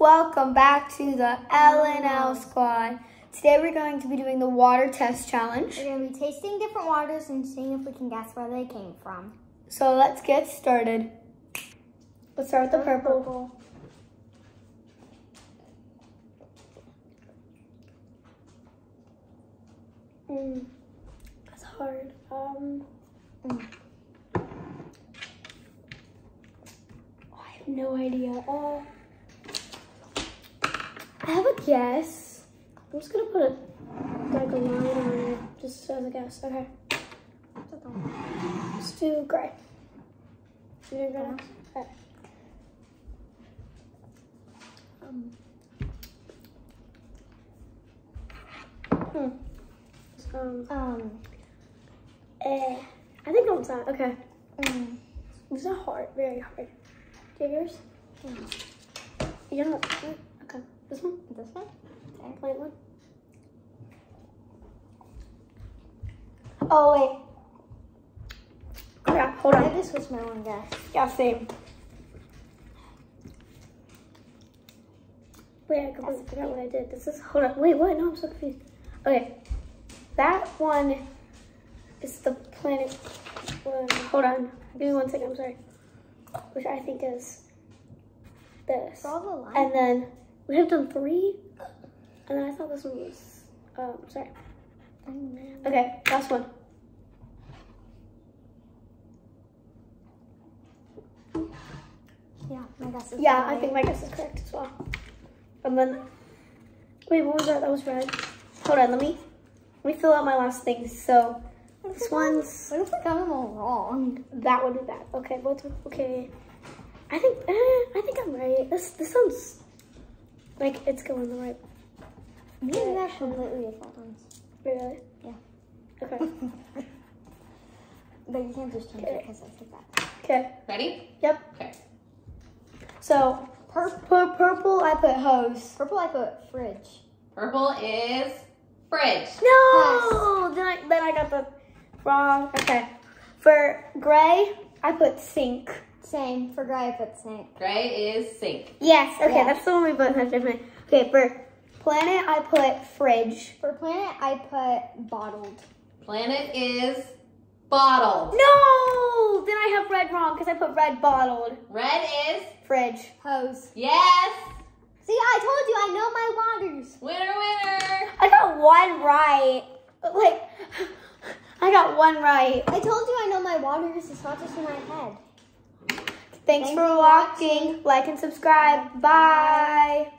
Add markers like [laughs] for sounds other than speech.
Welcome back to the L&L squad. Today we're going to be doing the water test challenge. We're going to be tasting different waters and seeing if we can guess where they came from. So let's get started. Let's start with the purple. Mm, that's hard. Um, Mm. I have no idea. Uh, I have a guess. I'm just gonna put a like a line on it, just as a guess. Okay. Let's do gray. You're gonna. Okay. Um. Hmm. Um. Um, Eh. I think I'm that. Okay. mm, These are hard. Very hard. Do you have yours? You don't. This one. this one? Okay. Plain one. Oh wait. Crap. Hold I on. just switched my one guess. Yeah, same. Wait, I completely forgot what I did. This is hold on. Wait, what? No, I'm so confused. Okay, that one is the planet. One. Hold on. Give me one second. I'm sorry. Which I think is this. The. And then we have done three. And then I thought this one was. Um, sorry. Okay, last one. Yeah, my guess is Yeah, I think my guess is correct as well. And then, wait, what was that? That was red. Hold on, let me let me fill out my last things. So this one's What if we got them all wrong? that would be bad. Okay, what's okay? I think eh, I think I'm right. This this sounds like it's going the right. Maybe they're completely different ones. Really? Yeah. Okay. [laughs] But you can't just change it because I said that. Okay. Ready? Yep. Okay. So pur- pur- purple, I put hose. Purple, I put fridge. Purple is fridge. No. Then I then I got the wrong. Okay. For gray, I put sink. Same. For gray, I put sink. Gray is sink. Yes. Okay, Yeah. that's the one we both have different. Okay, for planet, I put fridge. For planet, I put bottled. Planet is bottled. No. Then I have red wrong because I put red bottled. Red is Fridge. Hose. yes. See, I told you, I know my waters. Winner, winner. I got one right. Like, [laughs] I got one right. I told you I know my waters. It's not just in my head. Thanks Thanks for for watching. Like and subscribe. Bye.